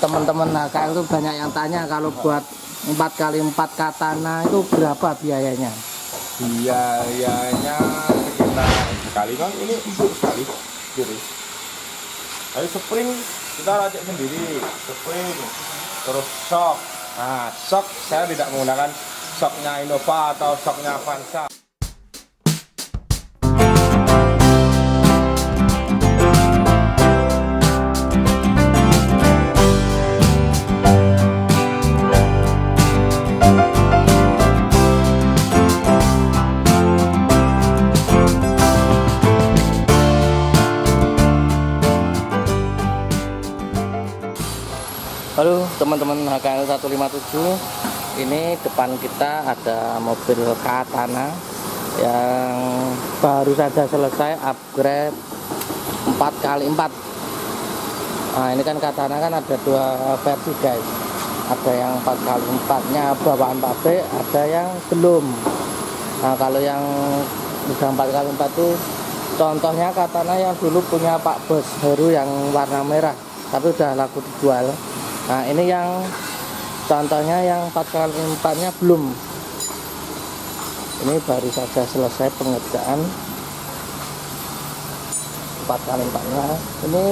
teman-teman HKL itu banyak yang tanya kalau buat 4 kali 4 katana itu berapa biayanya? biayanya sekitar sekali kan ini empuk sekali kiri. Ayo spring kita racik sendiri spring terus shock. Nah shock saya tidak menggunakan shocknya Innova atau shocknya Avanza Halo teman-teman HKL 157 Ini depan kita ada mobil Katana Yang baru saja selesai upgrade 4 kali 4 Nah ini kan Katana kan ada dua versi guys. Ada yang 4 kali 4 nya bawaan pabrik Ada yang belum. Nah kalau yang udah 4 kali 4 itu Contohnya Katana yang dulu punya Pak Bos Heru yang warna merah Tapi udah laku dijual Nah ini yang contohnya yang 4 kali 4 nya belum. Ini baru saja selesai pengerjaan 4 kali 4 nya ini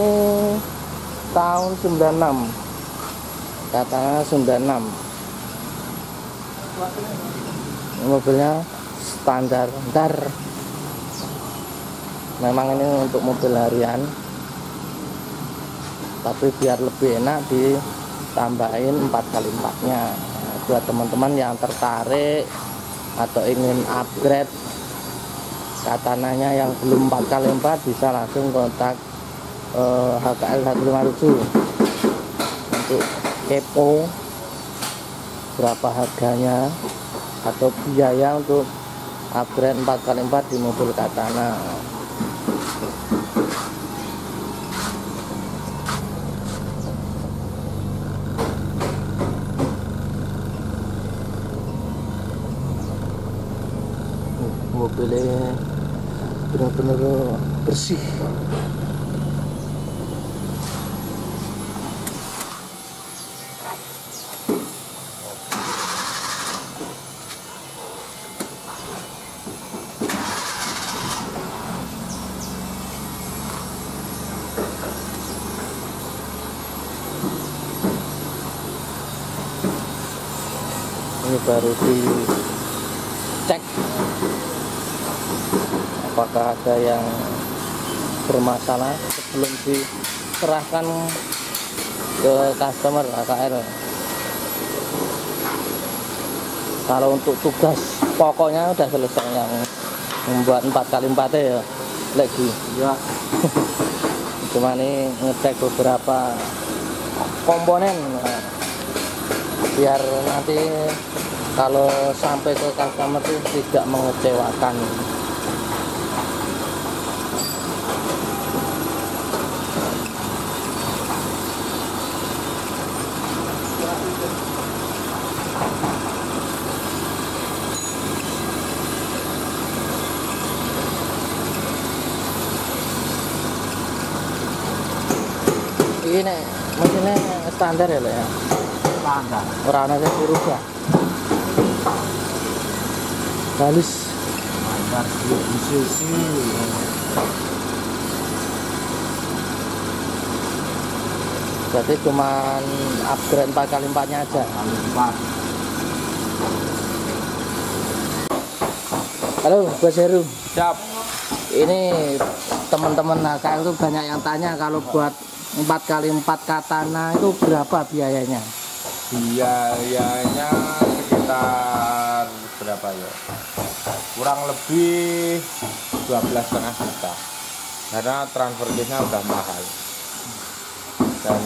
tahun 96 katanya 96 ini mobilnya standar. Ntar memang ini untuk mobil harian. Tapi biar lebih enak di tambahin 4 kali 4 nya nah, buat teman-teman yang tertarik atau ingin upgrade katananya yang belum 4 kali 4 bisa langsung kontak eh, HKL 157 untuk kepo berapa harganya atau biaya untuk upgrade 4 kali 4 di mobil katana mobilnya benar-benar bersih. Ini baru dicek apakah ada yang bermasalah sebelum diserahkan ke customer AKR kalau untuk tugas pokoknya udah selesai yang membuat 4 kali 4 ya lagi. Ya. Cuma ini ngecek beberapa komponen biar nanti kalau sampai ke customer itu tidak mengecewakan ini mesinnya standar ya ya? Standar. Orang ada dirubah. Halus standar berarti cuman upgrade 4 kali 4 nya aja kali empat. Halo Bos Heru. Siap. Ini teman-teman HKL itu banyak yang tanya kalau buat 4 kali 4 katana itu berapa biayanya? Biayanya sekitar berapa ya? Kurang lebih 12,5 juta. Karena transfer case-nya udah mahal. Dan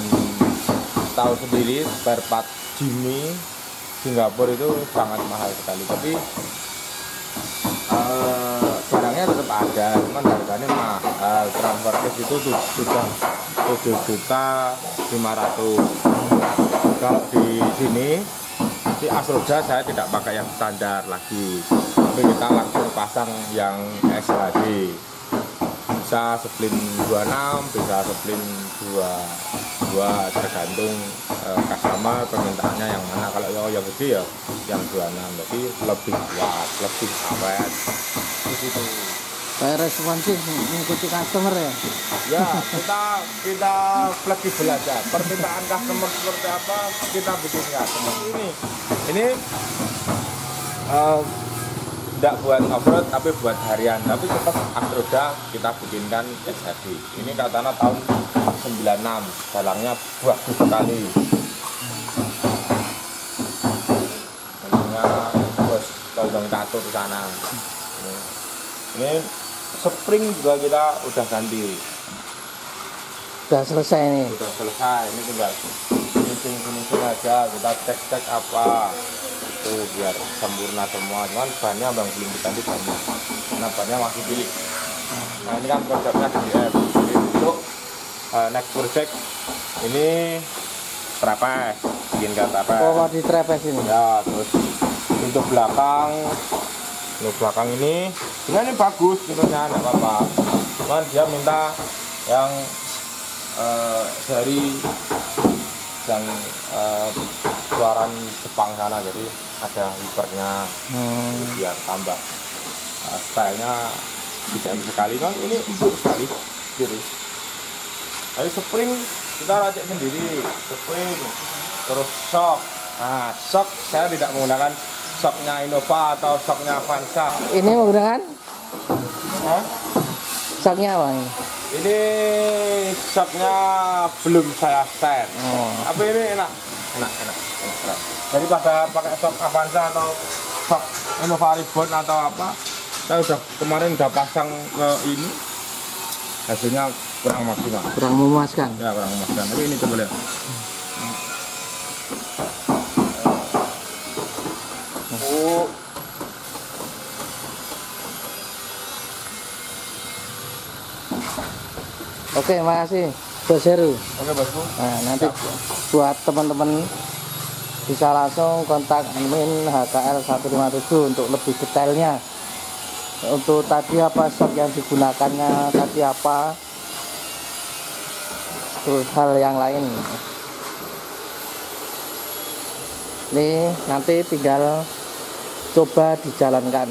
tahu sendiri spare Jimmy Singapura itu sangat mahal sekali. Tapi tetap ada cuman harganya mahal. Transfer ke itu sudah juta tujuh juta lima ratus. Kalau di sini di Asroja saya tidak pakai yang standar lagi. Tapi kita langsung pasang yang S lagi bisa splint 26 bisa splint 2 dua tergantung eh, customer permintaannya yang mana. Kalau yang yang gede ya yang 26 jadi lebih kuat lebih awet. Gitu saya responsif mengikuti customer ya. Ya kita kita fleksibel belajar permintaan customer seperti apa kita bikin customer ini ini eh, uh, tidak buat offroad tapi buat harian. Tapi tetap akroda kita bikinkan SHD ini katanya tahun 96 dalangnya bagus sekali. Ininya bos tolong catur di sana. Ini, ini spring juga kita udah ganti. Udah selesai nih. sudah selesai. Ini tinggal finishing finishing aja. Kita cek cek apa. Itu biar sempurna semua. Cuman bannya bang belum diganti bannya. Karena bannya masih pilih nah ini kan produknya Jadi untuk eh, next project ini trapez bikin kan trapez Oh, di trapez ini. ya terus untuk belakang untuk belakang ini. Sebenarnya ini bagus pintunya enggak apa-apa. Cuman dia minta yang eh, dari yang eh, keluaran Jepang sana jadi ada wipernya Hmm. biar tambah. Eh, stylenya tidak sekali. Kan ini empuk sekali jadi Tapi spring kita racik sendiri spring terus shock nah shock saya tidak menggunakan shocknya Innova atau shocknya Avanza Ini menggunakan Hah? saknya apa ini? ini shocknya belum saya set Oh. tapi ini enak enak enak, enak. daripada pakai shock Avanza atau shock Innova Reborn atau apa saya udah kemarin udah pasang ke ini hasilnya kurang maksimal Kurang memuaskan. ya kurang memuaskan tapi ini coba lihat oh Oke, makasih. Bos Heru. oke bosku Nah, nanti buat teman-teman bisa langsung kontak admin HKL 157 untuk lebih detailnya. Untuk tadi apa shock yang digunakannya, tadi apa terus hal yang lain. Ini nanti tinggal coba dijalankan.